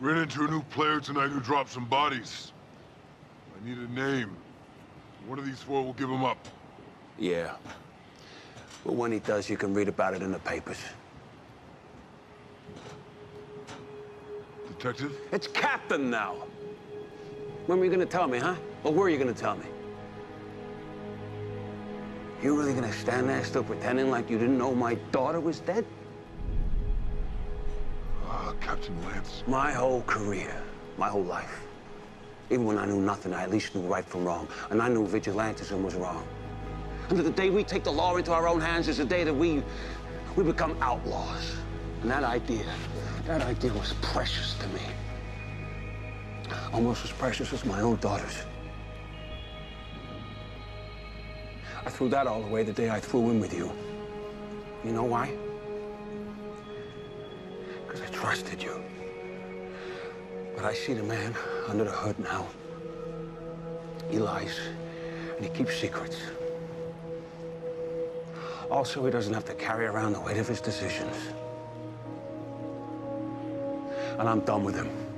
Ran into a new player tonight who dropped some bodies. I need a name. One of these four will give him up. Yeah. But when he does, you can read about it in the papers. Detective? It's Captain now. When were you gonna tell me, huh? Or were you gonna tell me? You really gonna stand there still pretending like you didn't know my daughter was dead? Ah, Captain Lance. My whole career, my whole life. Even when I knew nothing, I at least knew right from wrong. And I knew vigilantism was wrong. And that the day we take the law into our own hands is the day that we, we become outlaws. And that idea, that idea was precious to me. Almost as precious as my own daughter's. I threw that all away the day I flew in with you. You know why? Trusted you. But I see the man under the hood now. He lies, and he keeps secrets. Also, he doesn't have to carry around the weight of his decisions. And I'm done with him.